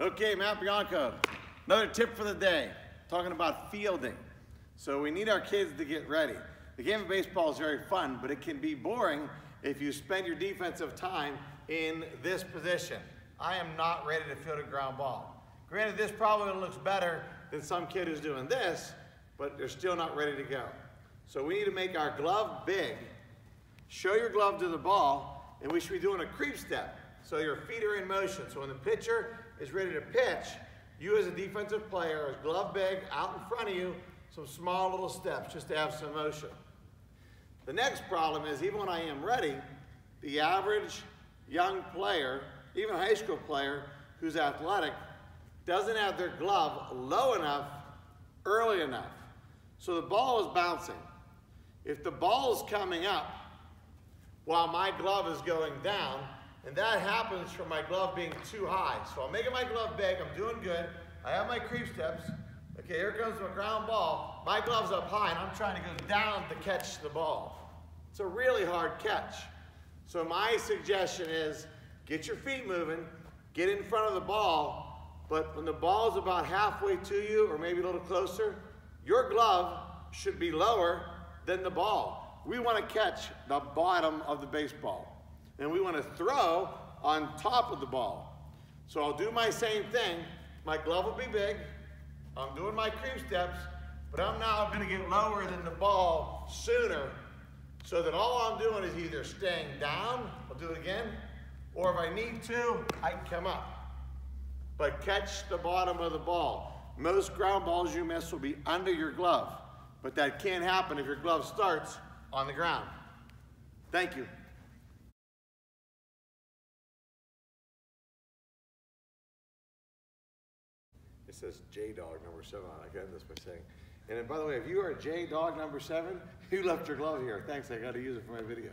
Okay, Matt Bianco. Another tip for the day, talking about fielding. So we need our kids to get ready. The game of baseball is very fun, but it can be boring if you spend your defensive time in this position. I am not ready to field a ground ball. Granted, this probably looks better than some kid who's doing this, but they're still not ready to go. So we need to make our glove big, show your glove to the ball, and we should be doing a creep step. So your feet are in motion. So when the pitcher is ready to pitch, you as a defensive player, as glove big, out in front of you, some small little steps just to have some motion. The next problem is even when I am ready, the average young player, even a high school player who's athletic, doesn't have their glove low enough, early enough. So the ball is bouncing. If the ball is coming up while my glove is going down, and that happens from my glove being too high. So I'm making my glove big, I'm doing good, I have my creep steps. Okay, here comes my ground ball. My glove's up high and I'm trying to go down to catch the ball. It's a really hard catch. So my suggestion is get your feet moving, get in front of the ball, but when the ball is about halfway to you or maybe a little closer, your glove should be lower than the ball. We want to catch the bottom of the baseball and we want to throw on top of the ball. So I'll do my same thing. My glove will be big. I'm doing my creep steps, but I'm now going to get lower than the ball sooner so that all I'm doing is either staying down, I'll do it again, or if I need to, I can come up. But catch the bottom of the ball. Most ground balls you miss will be under your glove, but that can't happen if your glove starts on the ground. Thank you. Says J Dog number seven. I got this by saying. And then, by the way, if you are J Dog number seven, you left your glove here. Thanks, I got to use it for my video.